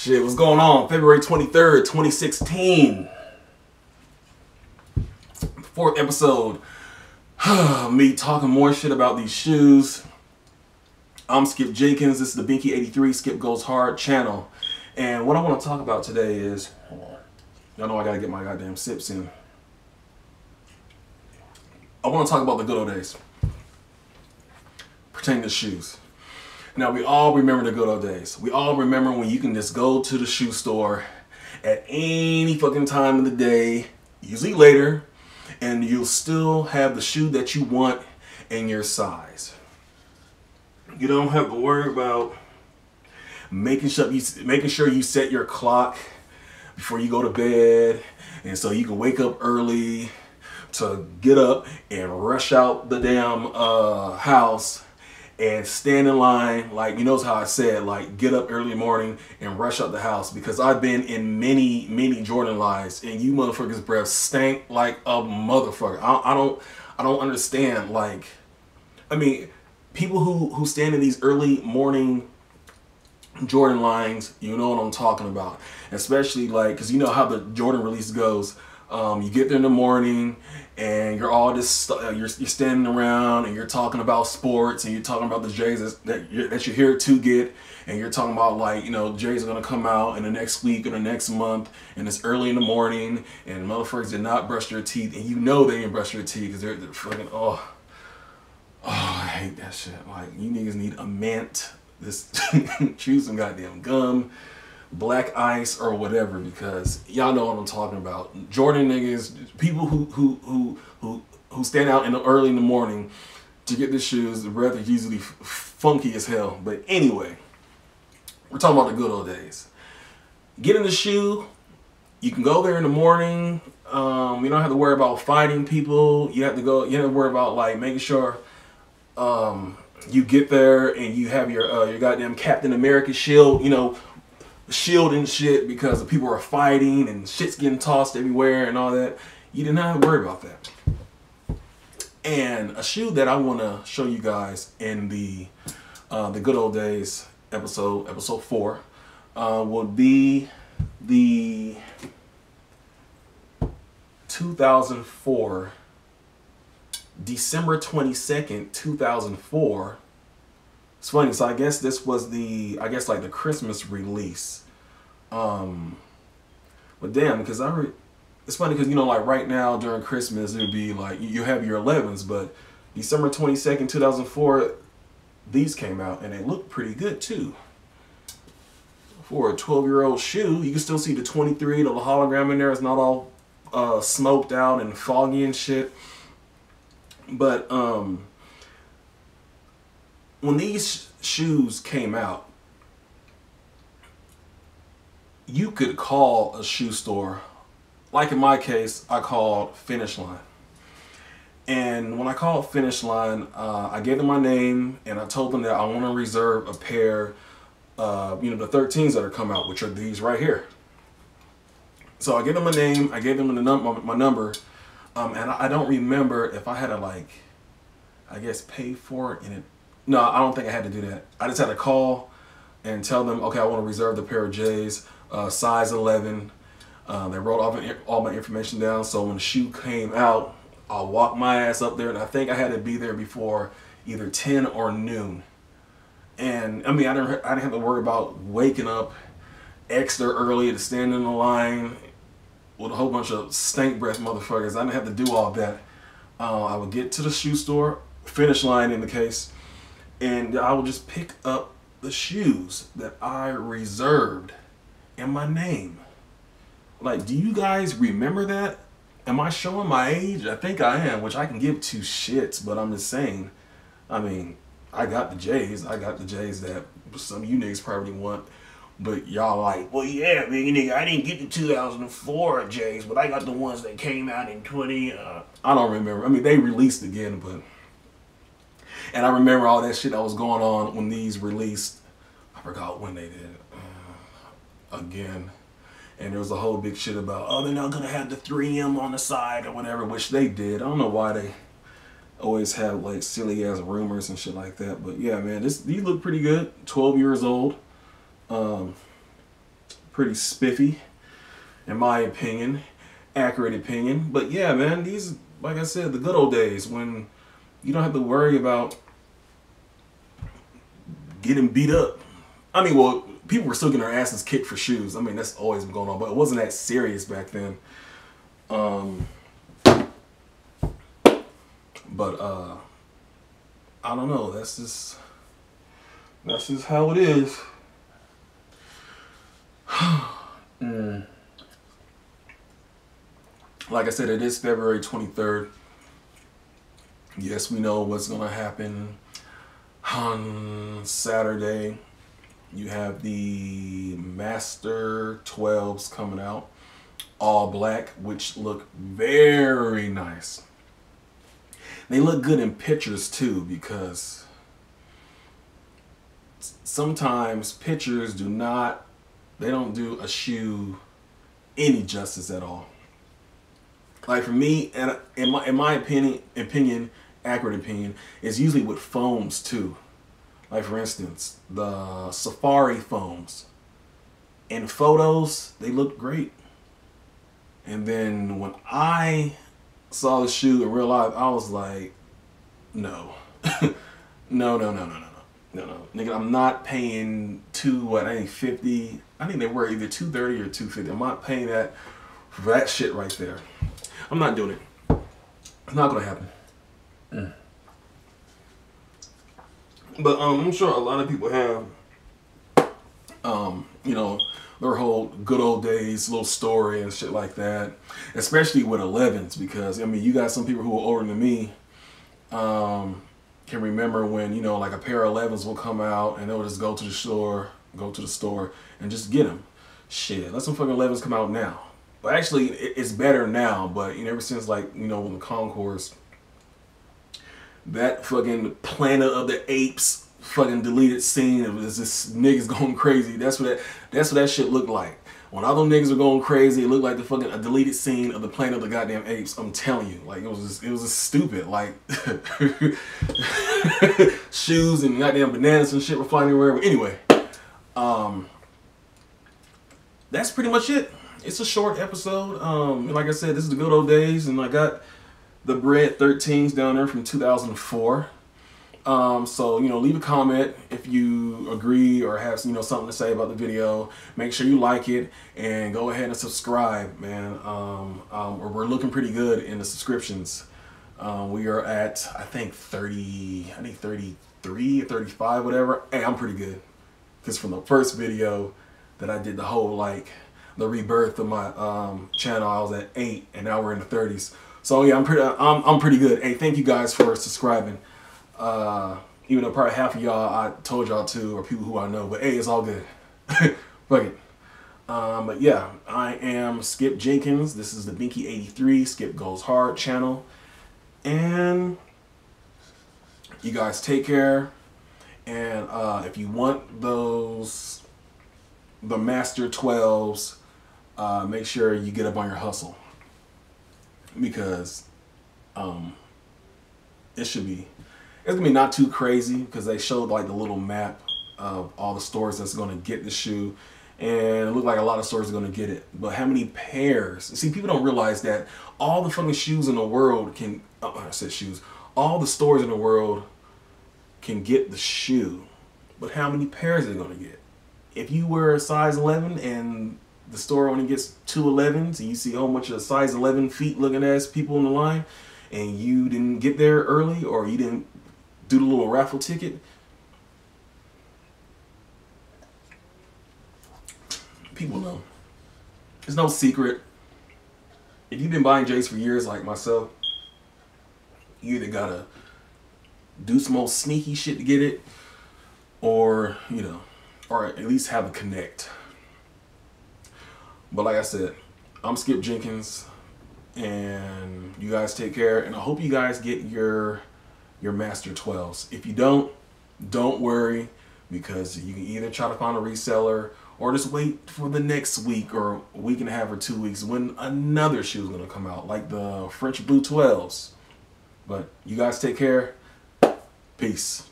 Shit, what's going on? February 23rd, 2016. Fourth episode. Me talking more shit about these shoes. I'm Skip Jenkins. This is the Binkey83 Skip Goes Hard channel. And what I want to talk about today is. Y'all know I gotta get my goddamn sips in. I want to talk about the good old days pertaining to shoes. Now we all remember the good old days. We all remember when you can just go to the shoe store at any fucking time of the day, usually later, and you'll still have the shoe that you want in your size. You don't have to worry about making sure you making sure you set your clock before you go to bed, and so you can wake up early to get up and rush out the damn uh, house and stand in line like you knows how I said like get up early morning and rush out the house because I've been in many many Jordan lines and you motherfuckers breath stank like a motherfucker. I, I don't I don't understand like I mean people who who stand in these early morning Jordan lines you know what I'm talking about. Especially like because you know how the Jordan release goes um, you get there in the morning and you're all just uh, you're, you're standing around and you're talking about sports and you're talking about the Jays that you're, that you're here to get and you're talking about like you know Jays are gonna come out in the next week or the next month and it's early in the morning and motherfuckers did not brush their teeth and you know they didn't brush their teeth because they're, they're fucking oh. Oh I hate that shit. Like you niggas need a mint this chew some goddamn gum black ice or whatever because y'all know what I'm talking about. Jordan niggas, people who who who who who stand out in the early in the morning to get the shoes. The breath is usually funky as hell. But anyway, we're talking about the good old days. Get in the shoe. You can go there in the morning. Um, you don't have to worry about fighting people. You have to go. You have to worry about like making sure um, you get there and you have your uh, your goddamn Captain America shield. You know shield and shit because the people are fighting and shit's getting tossed everywhere and all that. You didn't worry about that. And a shoe that I want to show you guys in the uh, the good old days episode, episode four, uh, would be the 2004 December 22nd, 2004 it's funny. So I guess this was the, I guess like the Christmas release. Um, but damn, because I, re it's funny because you know like right now during Christmas it would be like you have your 11s, but December 22nd, 2004, these came out and they look pretty good too. For a 12 year old shoe, you can still see the 23, the hologram in there. It's not all uh, smoked out and foggy and shit. But um, when these shoes came out, you could call a shoe store, like in my case, I called Finish Line. And when I called Finish Line, uh, I gave them my name and I told them that I want to reserve a pair, uh, you know, the 13s that are come out, which are these right here. So I gave them a name, I gave them the num my, my number, um, and I, I, don't remember if I had to like, I guess pay for it in no, I don't think I had to do that. I just had to call and tell them, okay, I want to reserve the pair of J's, uh, size 11. Uh, they wrote all my, all my information down, so when the shoe came out, I walked my ass up there, and I think I had to be there before either 10 or noon. And I mean, I didn't, I didn't have to worry about waking up extra early to stand in the line with a whole bunch of stank breath motherfuckers. I didn't have to do all that. Uh, I would get to the shoe store, finish line in the case, and I will just pick up the shoes that I reserved in my name. Like, do you guys remember that? Am I showing my age? I think I am, which I can give two shits, but I'm just saying. I mean, I got the J's. I got the J's that some of you niggas probably want. But y'all like, well, yeah, man, nigga, I didn't get the 2004 J's, but I got the ones that came out in 20. Uh, I don't remember. I mean, they released again, but and I remember all that shit that was going on when these released. I forgot when they did. Uh, again. And there was a whole big shit about, oh, they're not going to have the 3M on the side or whatever, which they did. I don't know why they always have like silly ass rumors and shit like that. But yeah, man, this these look pretty good. 12 years old. Um, pretty spiffy, in my opinion, accurate opinion. But yeah, man, these, like I said, the good old days when you don't have to worry about getting beat up. I mean, well, people were still getting their asses kicked for shoes. I mean, that's always been going on, but it wasn't that serious back then. Um, but uh, I don't know. That's just that's just how it is. mm. Like I said, it is February 23rd. Yes, we know what's going to happen on Saturday. You have the Master 12s coming out, all black, which look very nice. They look good in pictures too because sometimes pictures do not, they don't do a shoe any justice at all. Like for me, and in my in my opinion, opinion, accurate opinion, is usually with foams too. Like for instance, the Safari foams. In photos, they look great. And then when I saw the shoe in real life, I was like, no. no, no, no, no, no, no. No, no. Nigga, I'm not paying two, what, I think 50. I think they were either 230 or 250. I'm not paying that for that shit right there. I'm not doing it. It's not gonna happen. But um, I'm sure a lot of people have, um, you know, their whole good old days little story and shit like that. Especially with 11s because I mean, you got some people who are older than me. Um, can remember when you know like a pair of 11s will come out and they'll just go to the store, go to the store and just get them. Shit, let some fucking 11s come out now. But actually, it's better now. But you know, ever since like you know when the Concords, that fucking Planet of the Apes fucking deleted scene of this, this niggas going crazy. That's what that that's what that shit looked like. When all them niggas were going crazy, it looked like the fucking a deleted scene of the Planet of the goddamn apes. I'm telling you, like it was just, it was just stupid. Like shoes and goddamn bananas and shit were flying everywhere. But anyway, um, that's pretty much it it's a short episode. Um, like I said, this is the good old days, and I got the Bred 13s down there from 2004. Um, so you know, leave a comment if you agree or have you know something to say about the video. Make sure you like it and go ahead and subscribe, man. Um, um, we're looking pretty good in the subscriptions. Um, we are at I think 30, I think 33 or 35, whatever. Hey, I'm pretty good because from the first video that I did the whole like the rebirth of my um, channel. I was at eight, and now we're in the 30s. So yeah, I'm pretty, I'm, I'm pretty good. Hey, thank you guys for subscribing. Uh, even though probably half of y'all I told y'all to, or people who I know, but hey, it's all good. Fuck it. Um, but yeah, I am Skip Jenkins. This is the Binkey83 Skip Goes Hard channel. And you guys take care. And uh, if you want those, the Master 12s, uh, make sure you get up on your hustle because um, it should be it's gonna be not too crazy because they showed like the little map of all the stores that's gonna get the shoe and it looked like a lot of stores are gonna get it. But how many pairs? See people don't realize that all the fucking shoes in the world can oh, I said shoes all the stores in the world can get the shoe but how many pairs are they gonna get? If you wear a size 11 and the store only gets two 11s and you see whole bunch of size 11 feet looking ass people in the line and you didn't get there early or you didn't do the little raffle ticket, people know. It's no secret. If you've been buying J's for years like myself, you either gotta do some old sneaky shit to get it or, you know, or at least have a connect. But like I said, I'm Skip Jenkins and you guys take care and I hope you guys get your your master 12s. If you don't, don't worry because you can either try to find a reseller or just wait for the next week or week and a half or two weeks when another shoe is going to come out like the French Blue 12s. But you guys take care. Peace.